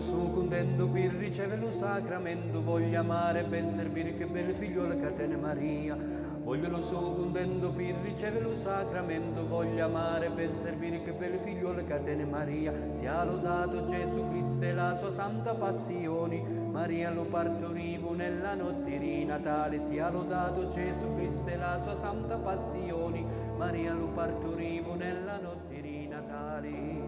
su contento per ricevere lo sacramento, voglio amare ben servire che belle figliuole catene Maria. Voglio lo su contento per ricevere lo sacramento, voglio amare ben servire che belle figliuole catene Maria. Sia lodato Gesù Cristo e la sua santa passione, Maria lo partorivo nella notte di Natale. Sia lodato Gesù Cristo e la sua santa passione, Maria lo partorivo nella notte di Natale.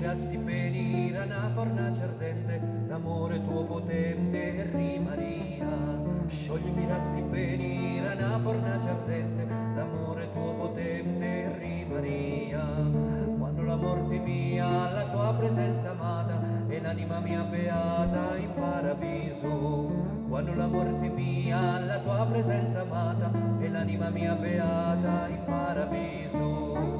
Scioglimi rasti peni, rana fornace ardente, l'amore tuo potente, Ri Maria. Scioglimi rasti peni, rana fornace ardente, l'amore tuo potente, Ri Maria. Quando la morte mia, la tua presenza amata, e l'anima mia beata in paradiso. Quando la morte mia, la tua presenza amata, e l'anima mia beata in paradiso.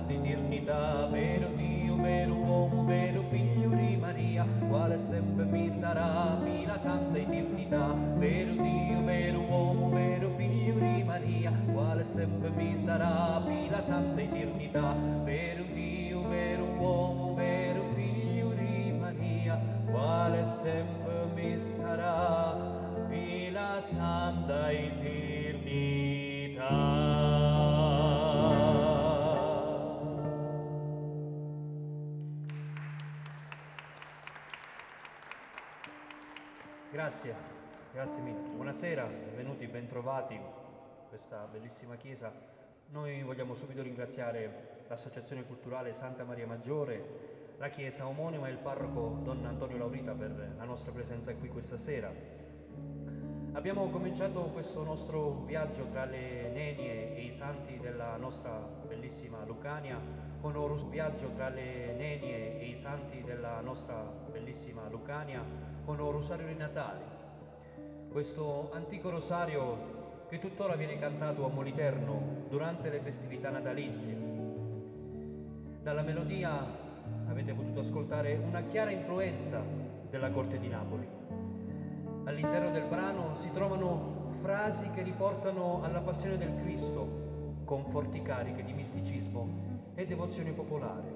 Santa eternità. Vero Dio, vero uomo, vero figlio di Maria, quale sempre mi sarà, la santa eternità. Vero Dio, vero uomo, vero figlio di Maria, quale sempre mi sarà, la santa eternità. Vero Dio, vero uomo, vero figlio di Maria, quale sempre mi sarà la santa eternità. Grazie, grazie mille. Buonasera, benvenuti, bentrovati in questa bellissima chiesa. Noi vogliamo subito ringraziare l'Associazione Culturale Santa Maria Maggiore, la chiesa omonima e il parroco Don Antonio Laurita per la nostra presenza qui questa sera. Abbiamo cominciato questo nostro viaggio tra le nenie e i santi della nostra bellissima Lucania con un viaggio tra le nenie e i santi della nostra bellissima Lucania con un rosario di Natale. Questo antico rosario che tuttora viene cantato a Moliterno durante le festività natalizie. Dalla melodia avete potuto ascoltare una chiara influenza della corte di Napoli. All'interno del brano si trovano frasi che riportano alla passione del Cristo, con forti cariche di misticismo e devozione popolare.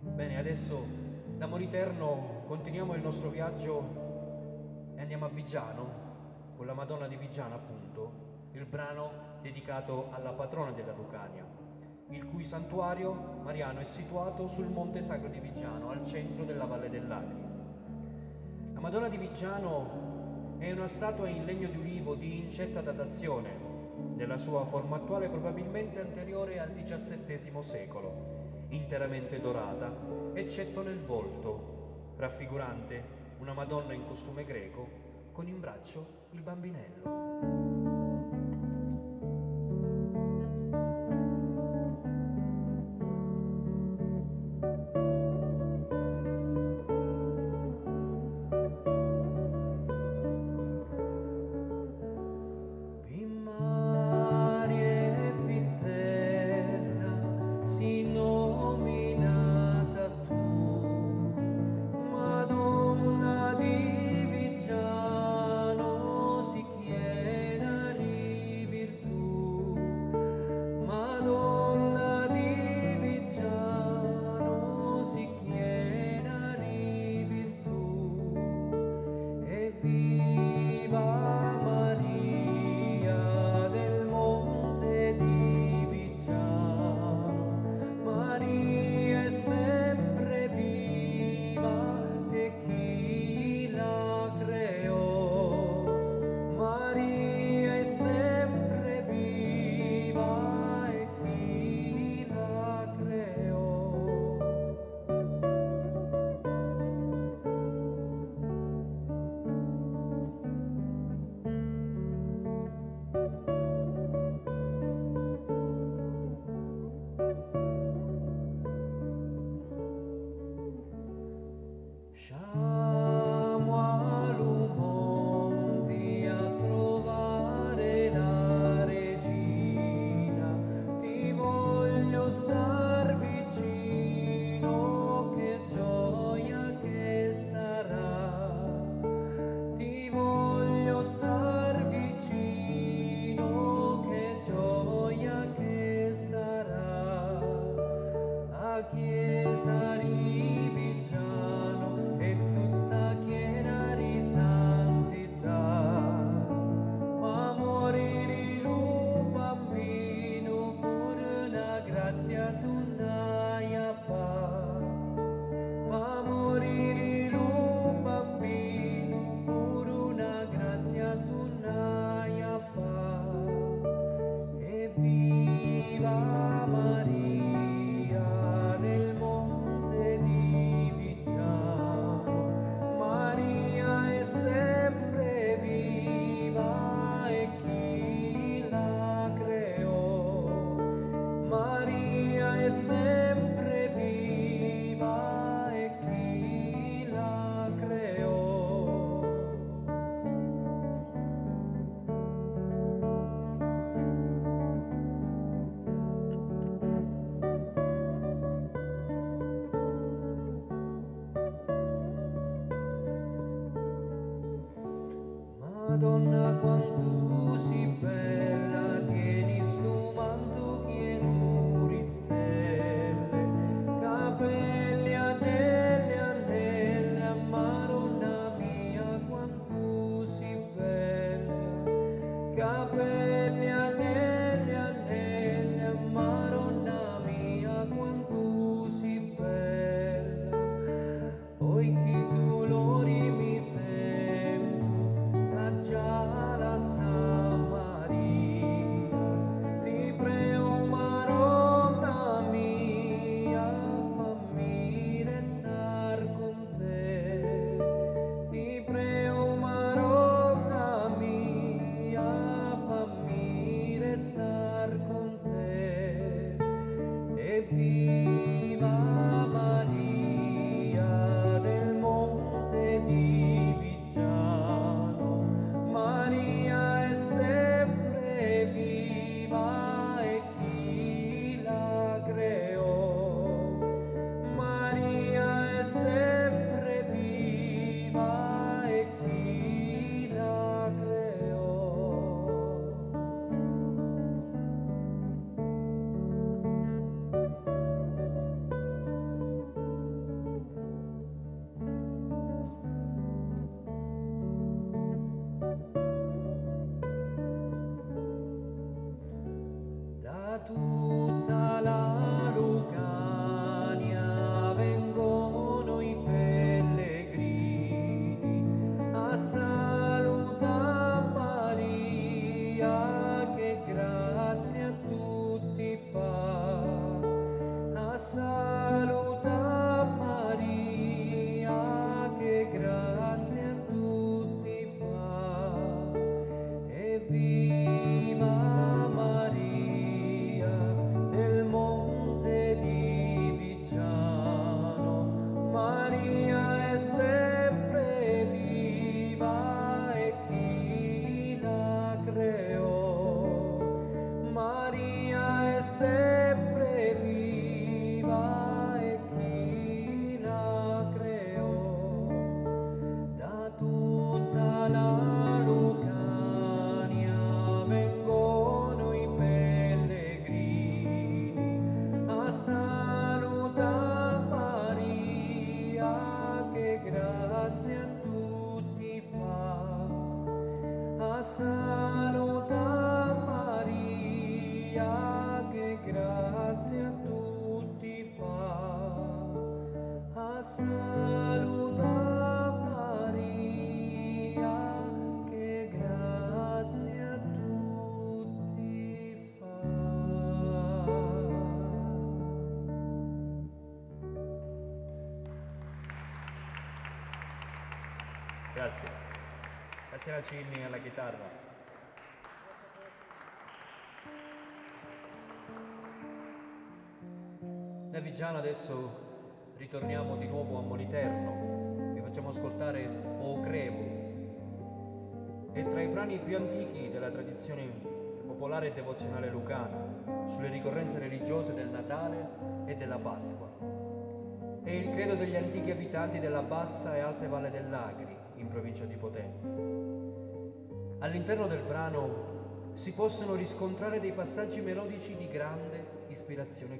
Bene, adesso da Moliterno continuiamo il nostro viaggio e andiamo a Viggiano, con la Madonna di Viggiano appunto, il brano dedicato alla patrona della Lucania, il cui santuario mariano è situato sul Monte Sacro di Viggiano, al centro della Valle dell'Agri. La Madonna di Viggiano è una statua in legno di ulivo di incerta datazione, nella sua forma attuale probabilmente anteriore al XVII secolo, interamente dorata, eccetto nel volto, raffigurante una Madonna in costume greco con in braccio il bambinello. Grazie. Grazie alla Cilli alla chitarra. Da Vigiano adesso ritorniamo di nuovo a Moliterno. e facciamo ascoltare O Crevo. È tra i brani più antichi della tradizione popolare e devozionale lucana sulle ricorrenze religiose del Natale e della Pasqua. È il credo degli antichi abitanti della bassa e alte valle dell'Agri provincia di Potenza. All'interno del brano si possono riscontrare dei passaggi melodici di grande ispirazione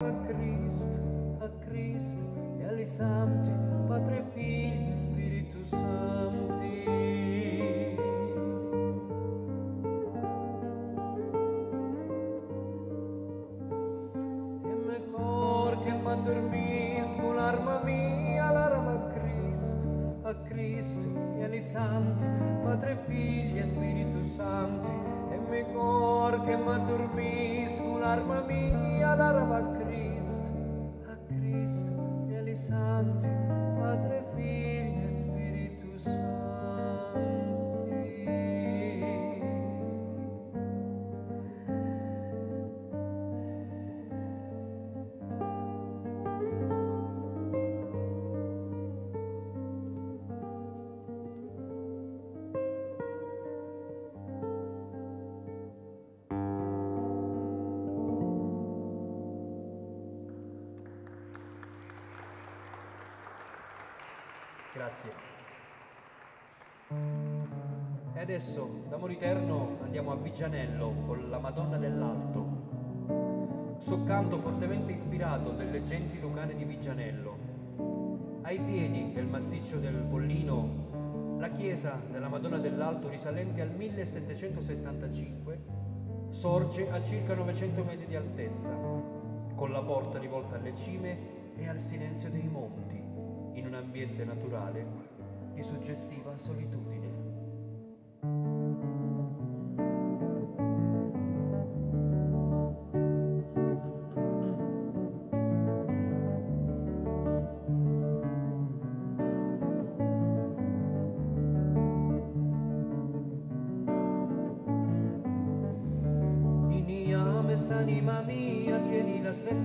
A Cristo, a Cristo, Ele Santo, Padre, Filho, Espírito Santo. Cristo e agli santi, Padre, Figlio e Spirito Santo, e mi cor che mi addormisco, l'arma mia, l'arma a Cristo, a Cristo e agli santi, Pigianello con la Madonna dell'Alto. Sto canto fortemente ispirato delle genti lucane di Vigianello. Ai piedi del massiccio del Pollino, la chiesa della Madonna dell'Alto risalente al 1775 sorge a circa 900 metri di altezza, con la porta rivolta alle cime e al silenzio dei monti, in un ambiente naturale di suggestiva solitudine.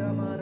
Santa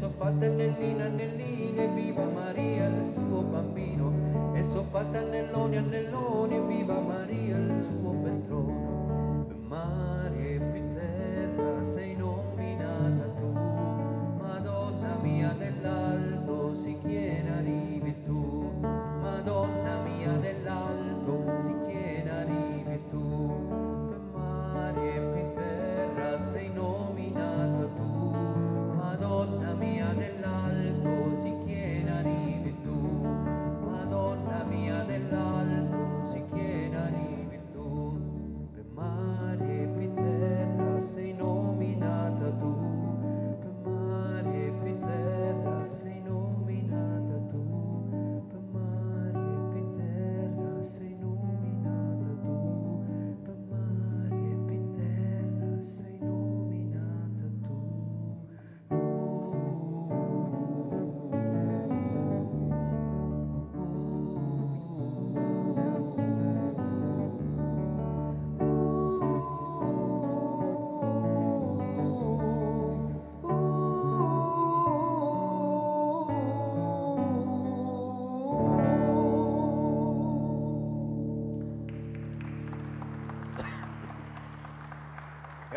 सफल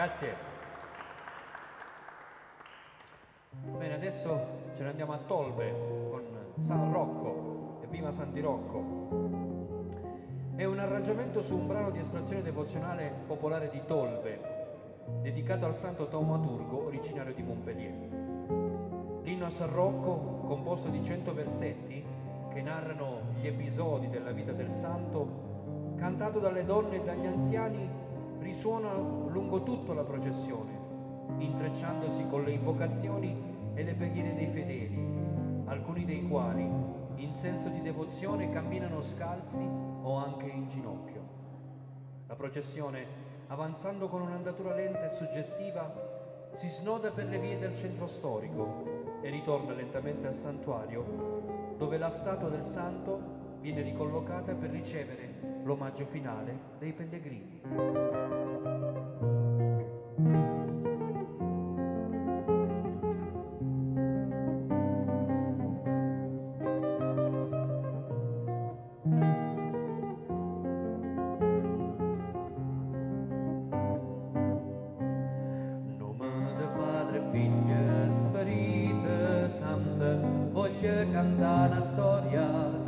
Grazie. Bene, adesso ce ne andiamo a Tolve con San Rocco e Viva Santi Rocco. È un arrangiamento su un brano di estrazione devozionale popolare di Tolve, dedicato al santo taumaturgo originario di Montpellier. L'inno a San Rocco, composto di 100 versetti che narrano gli episodi della vita del santo, cantato dalle donne e dagli anziani, risuona lungo tutta la processione, intrecciandosi con le invocazioni e le preghiere dei fedeli, alcuni dei quali, in senso di devozione, camminano scalzi o anche in ginocchio. La processione, avanzando con un'andatura lenta e suggestiva, si snoda per le vie del centro storico e ritorna lentamente al santuario, dove la statua del santo viene ricollocata per ricevere l'omaggio finale dei pellegrini. Nome de Padre, Figlio e Spirito Santo, voglio cantare una storia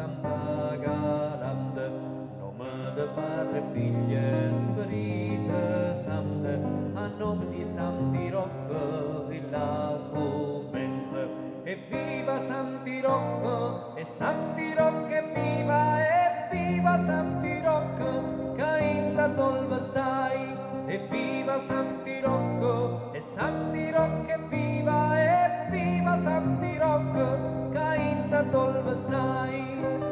Padre, Figlio e Spirito Santo, a nome di Santi Rocco il la commensa. E viva Santi Rocco, e Santi Rocco e viva, e viva Santi Rocco, che in da tolva stai. E viva Santi Rocco, e Santi Rocco e viva, e viva Santi Rocco, che in da tolva stai.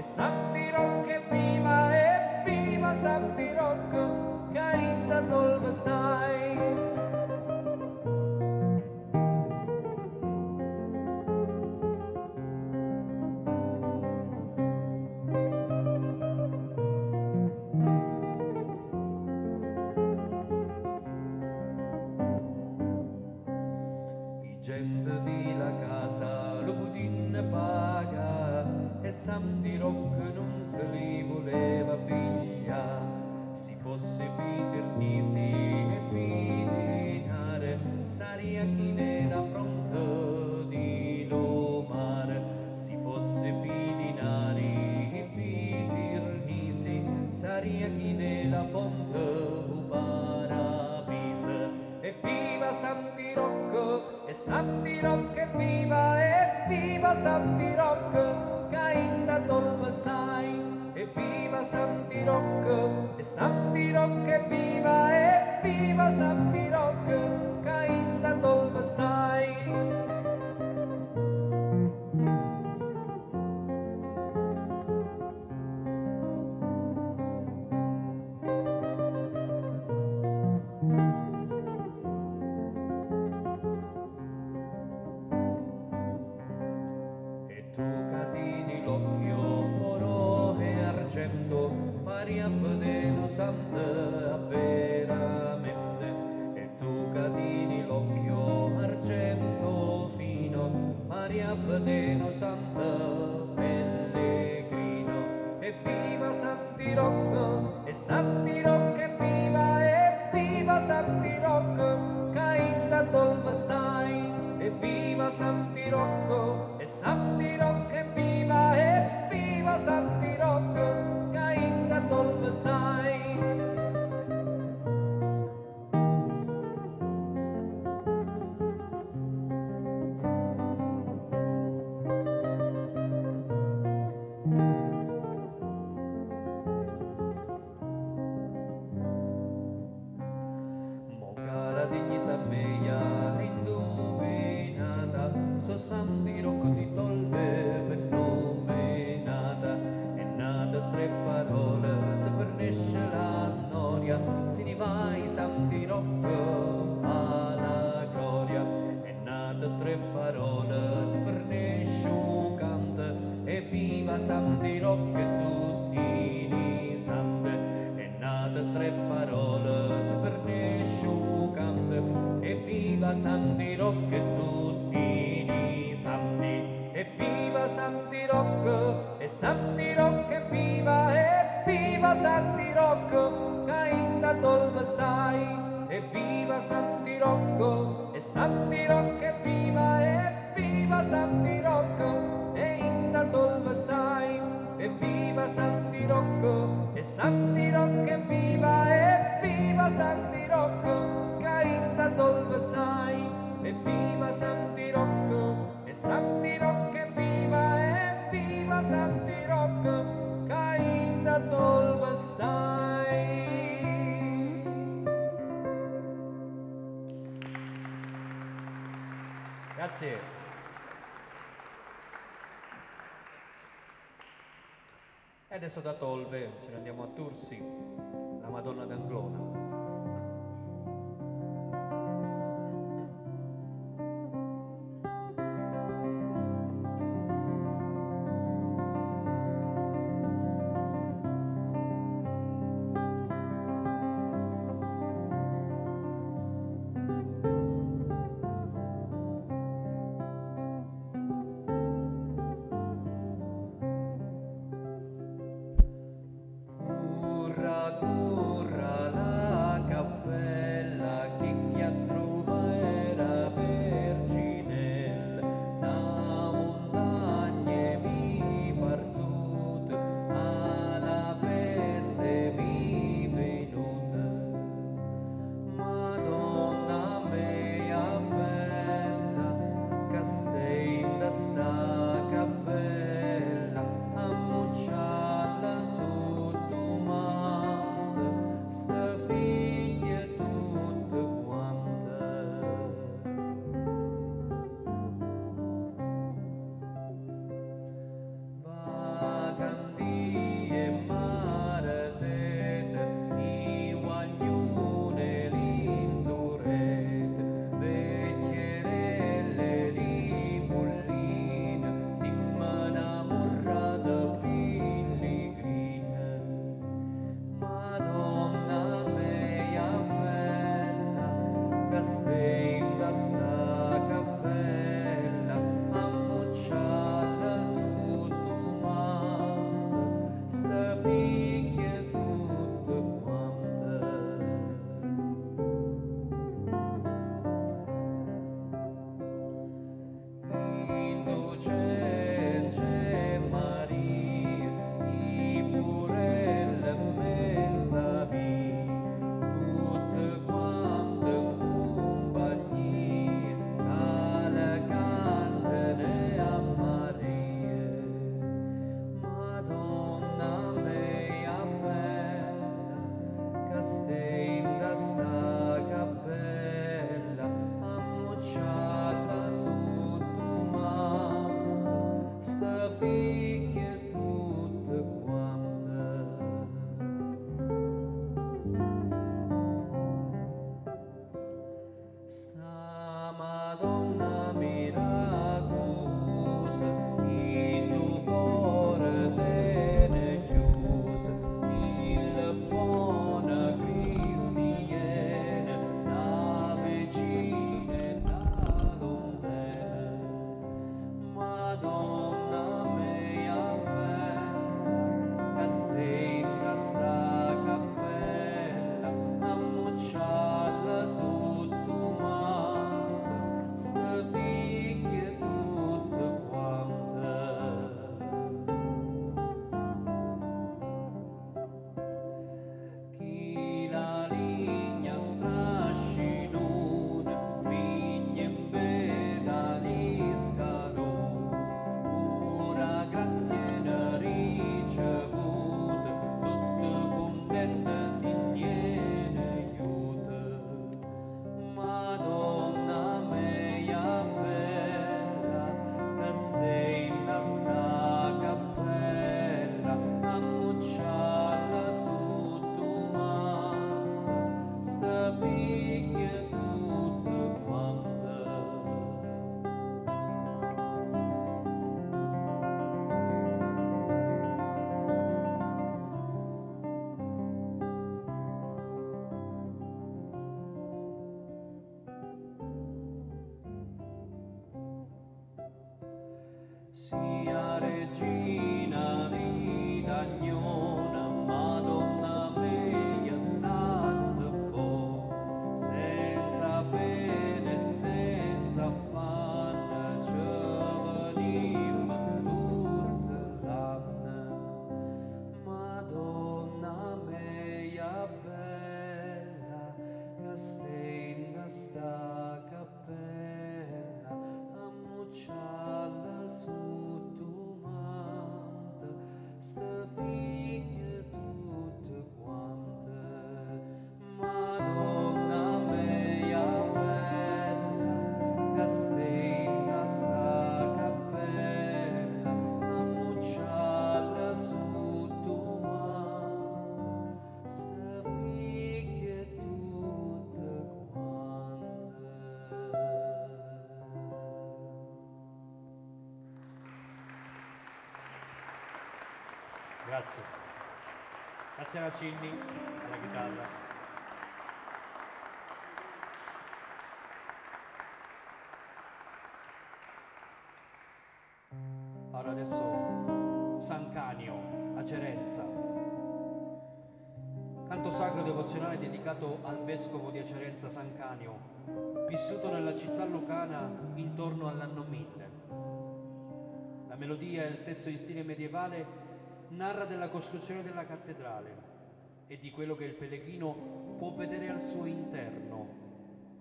es Teresa da Tolve, ce ne andiamo a Tursi, la Madonna sia regina. Grazie. Grazie alla Cinni, alla chitarra. Ora adesso San Canio a Cerenza. Canto sacro devozionale dedicato al vescovo di Acerenza San Canio, vissuto nella città lucana intorno all'anno 1000. La melodia e il testo in stile medievale narra della costruzione della cattedrale e di quello che il pellegrino può vedere al suo interno,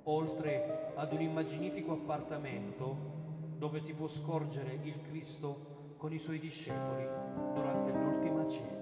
oltre ad un immaginifico appartamento dove si può scorgere il Cristo con i suoi discepoli durante l'ultima cena.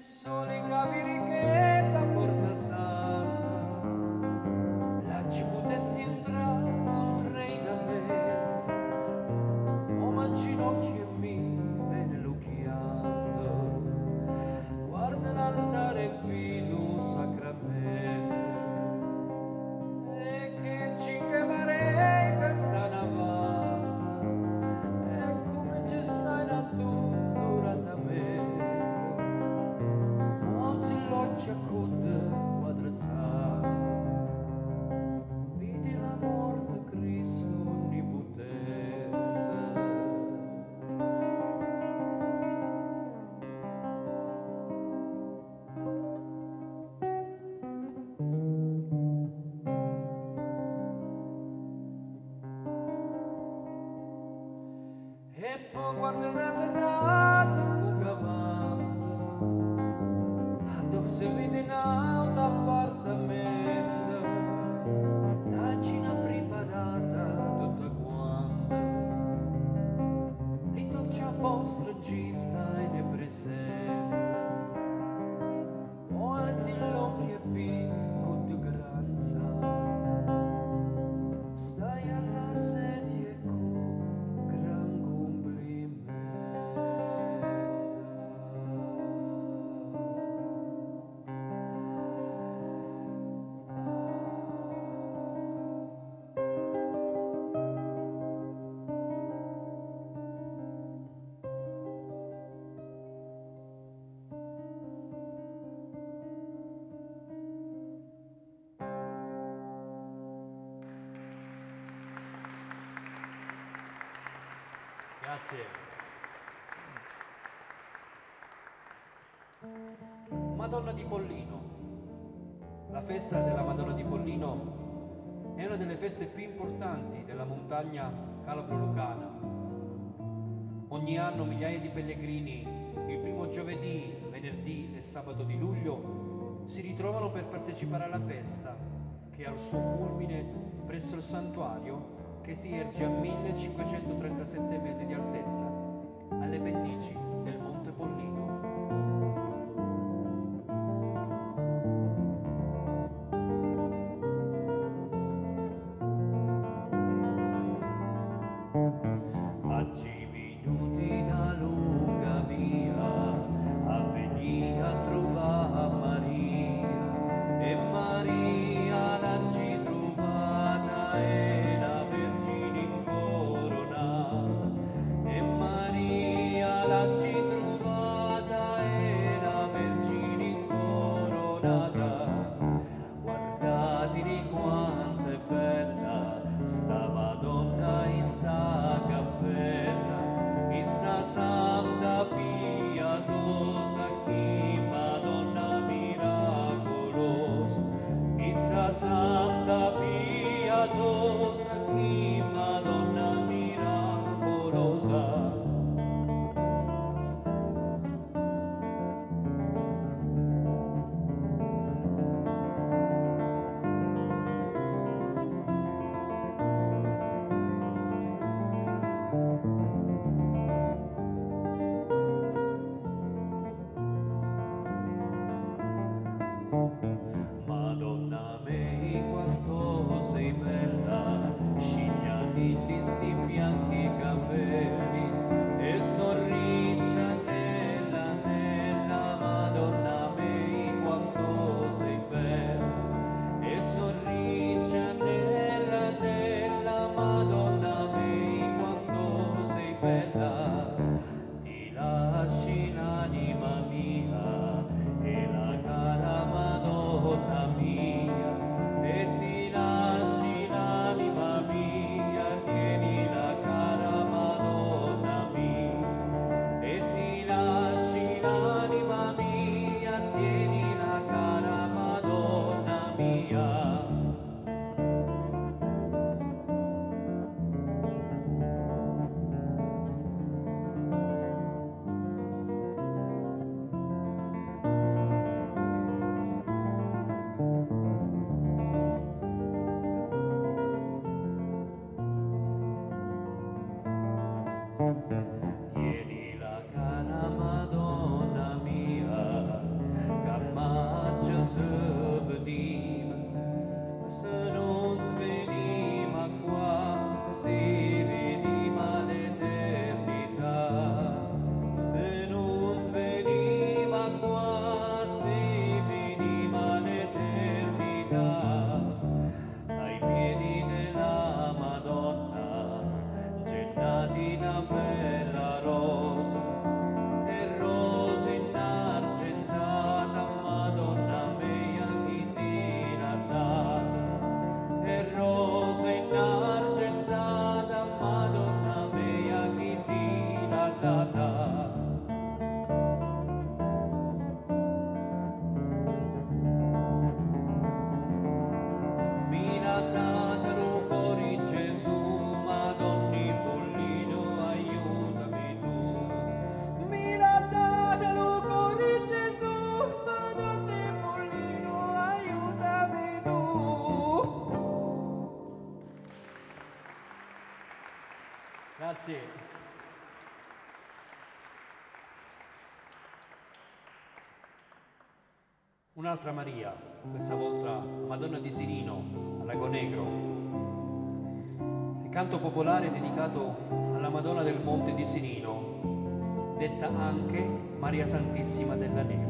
so guarde Grazie. Madonna di Pollino. La festa della Madonna di Pollino è una delle feste più importanti della montagna calabro-lucana. Ogni anno migliaia di pellegrini, il primo giovedì, venerdì e sabato di luglio, si ritrovano per partecipare alla festa che al suo culmine presso il santuario che si erge a 1537 metri di altezza. Alle pendici un'altra Maria, questa volta Madonna di Sirino, a Lago Negro. Il canto popolare dedicato alla Madonna del Monte di Sirino, detta anche Maria Santissima della Neve.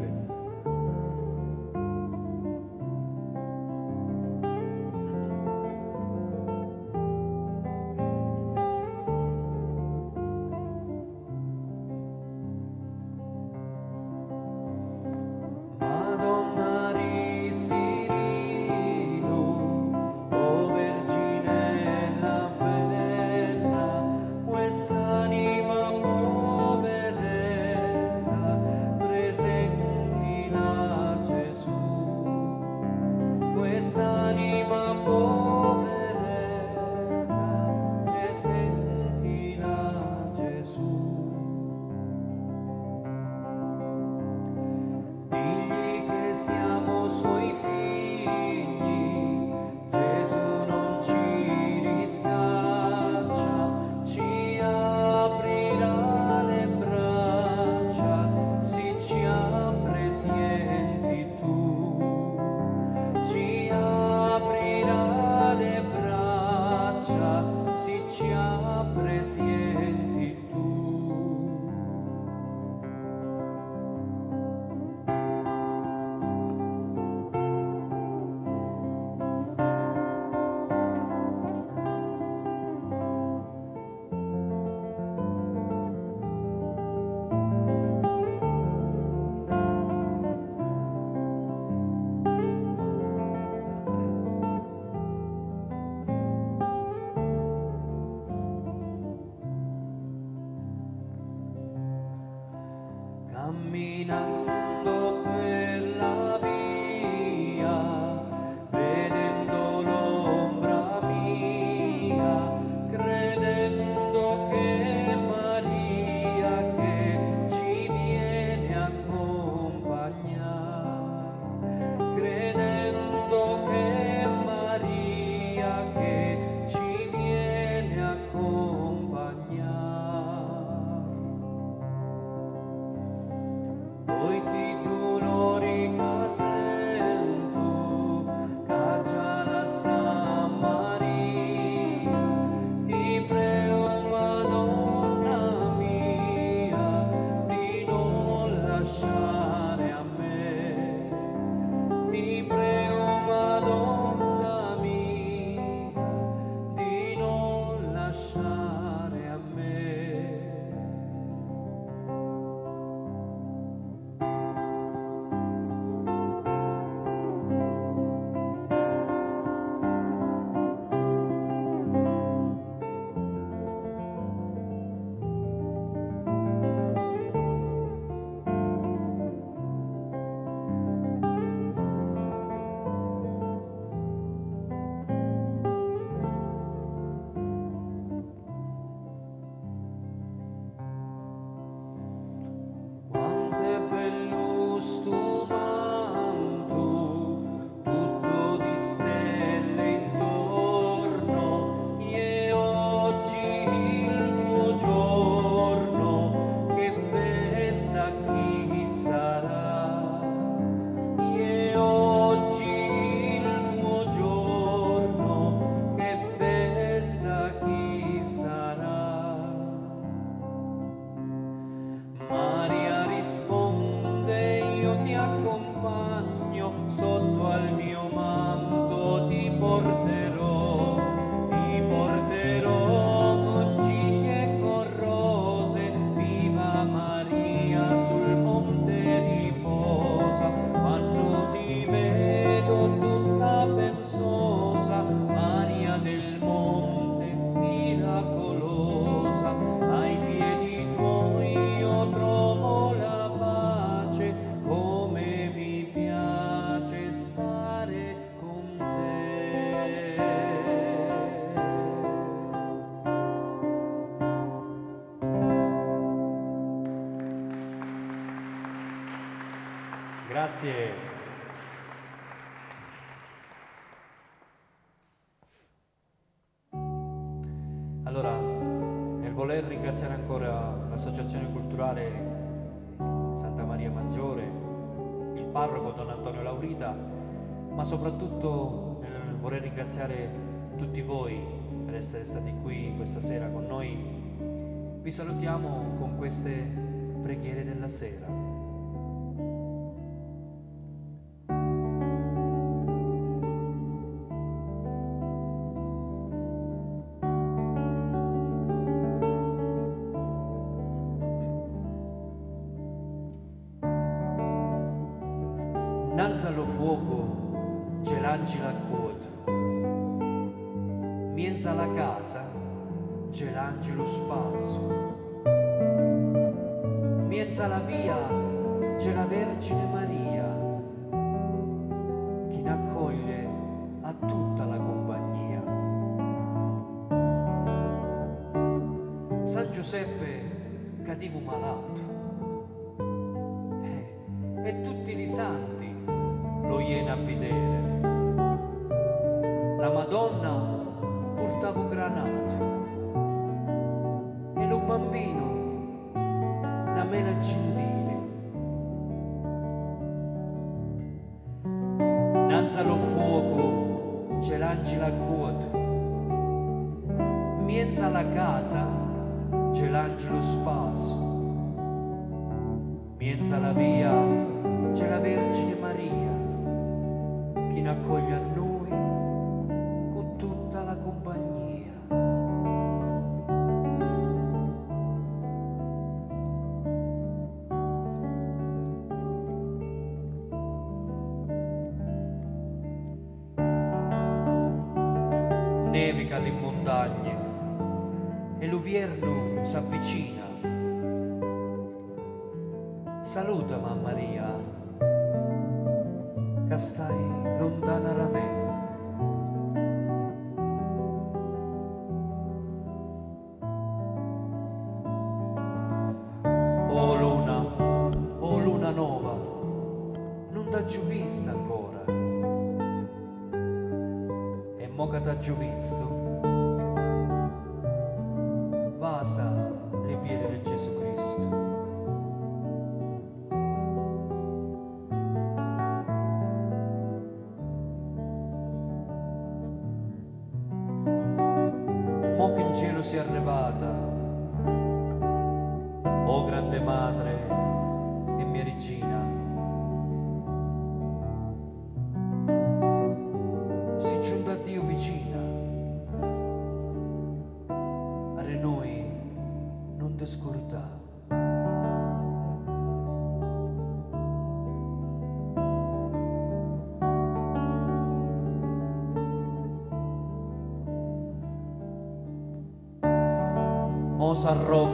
Grazie. Allora, nel voler ringraziare ancora l'Associazione Culturale Santa Maria Maggiore, il parroco Don Antonio Laurita, ma soprattutto nel voler ringraziare tutti voi per essere stati qui questa sera con noi, vi salutiamo con queste preghiere della sera. Innanzi allo fuoco c'è l'angelo accoto, mienza la casa c'è l'angelo spasso, mienza la via c'è la Vergine Maria, che ne accoglie a tutta la compagnia. San Giuseppe cadivo malato Madonna giù vista ancora. E mo che t'ha giù visto, vasa le piedi di O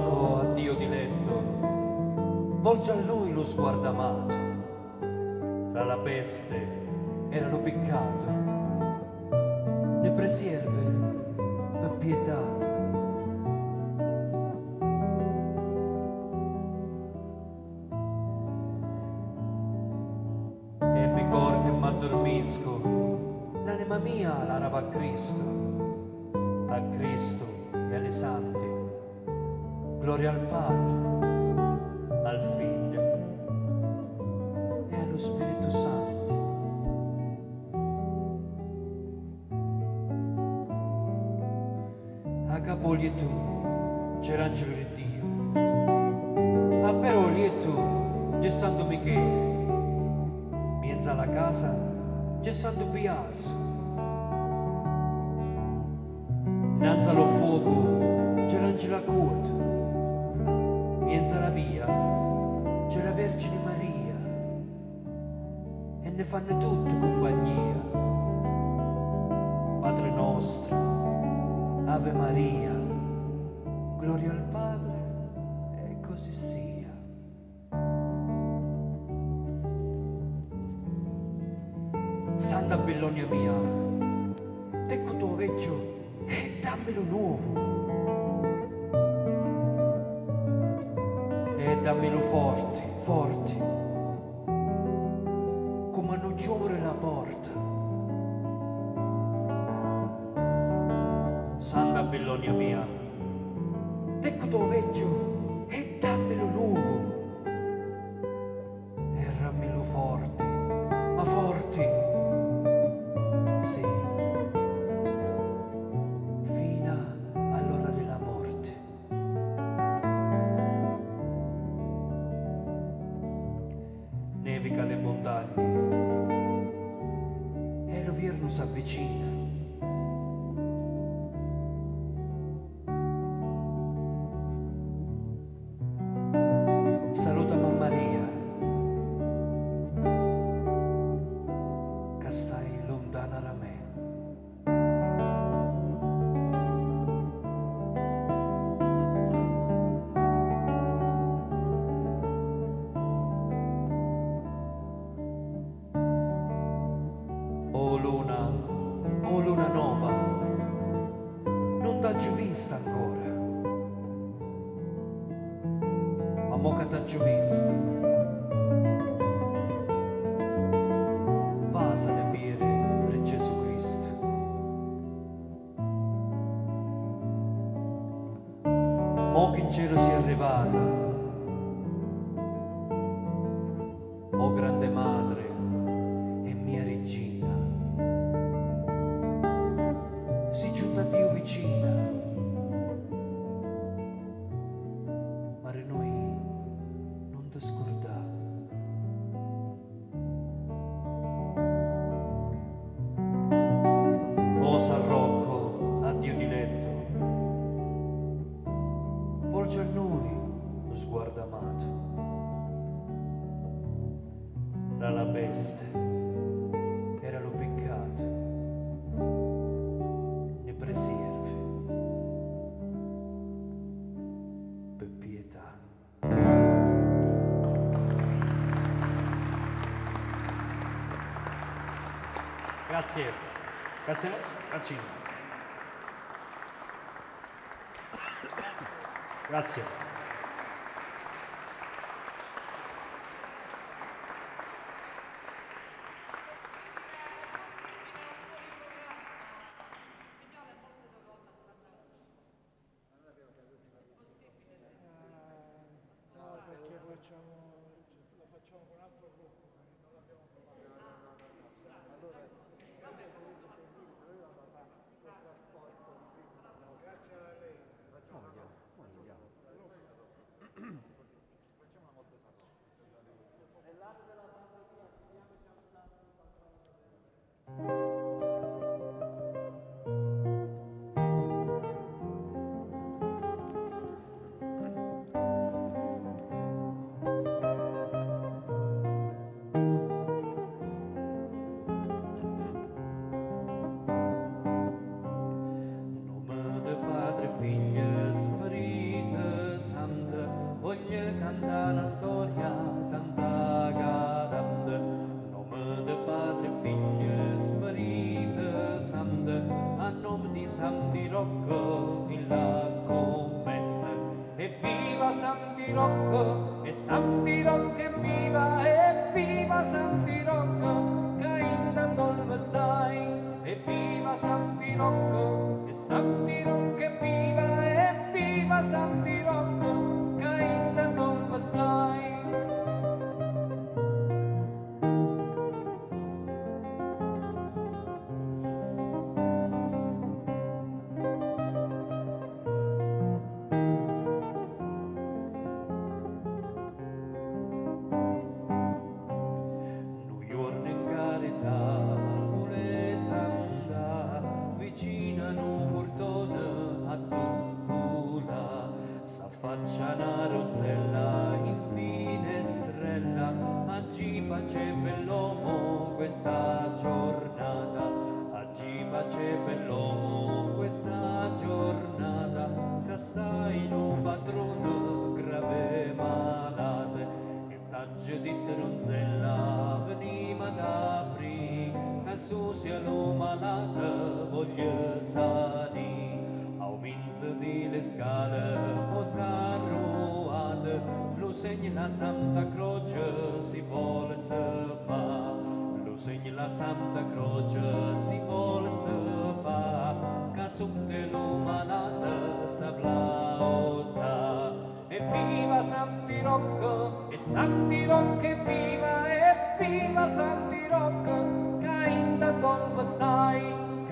mienza la via c'è la Vergine Maria e ne fanno tutti compagnia. Padre nostro, Ave Maria, gloria al Padre e così sia. Santa Bellonia mia, tecco tuo vecchio e dammelo nuovo. Dammelo forte, forte. oh che cielo sia arrivata. team. santidad que viva, eh, viva santidad.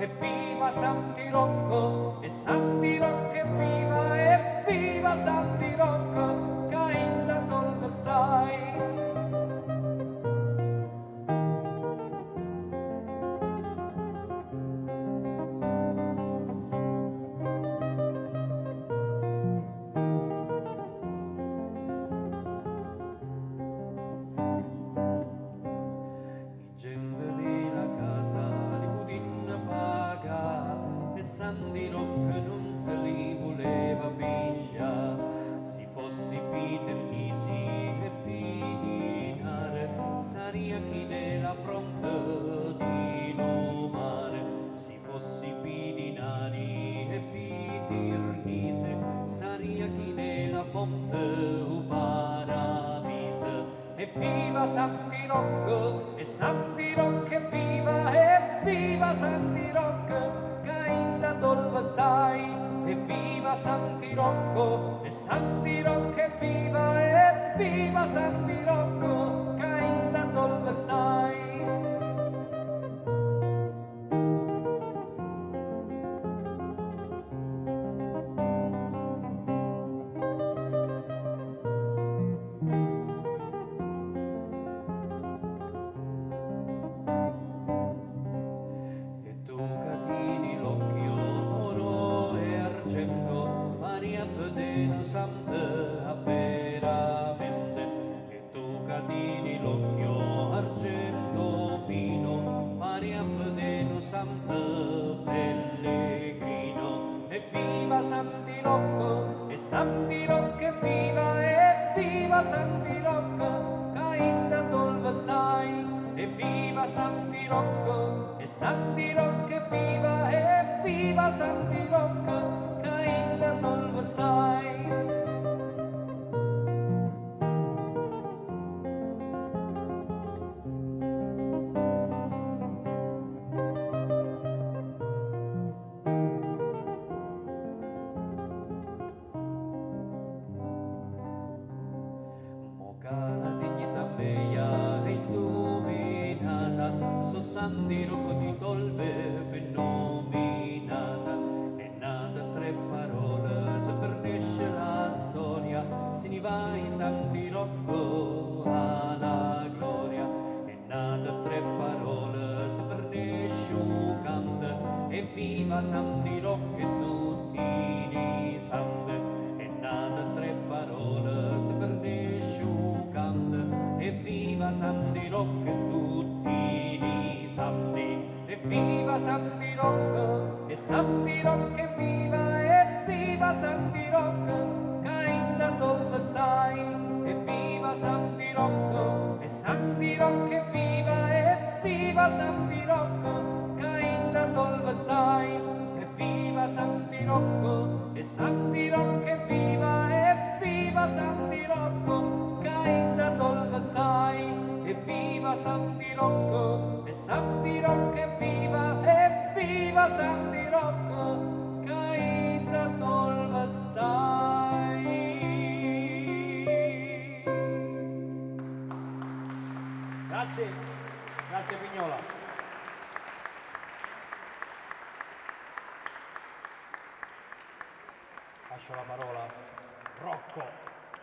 evviva Santi Rocco, e Santi Rocco evviva, viva Santi Rocco, che in la tomba stai. viva Santi Rocco, e Santi Rocco viva, e viva Santi Rocco, che in te non stai.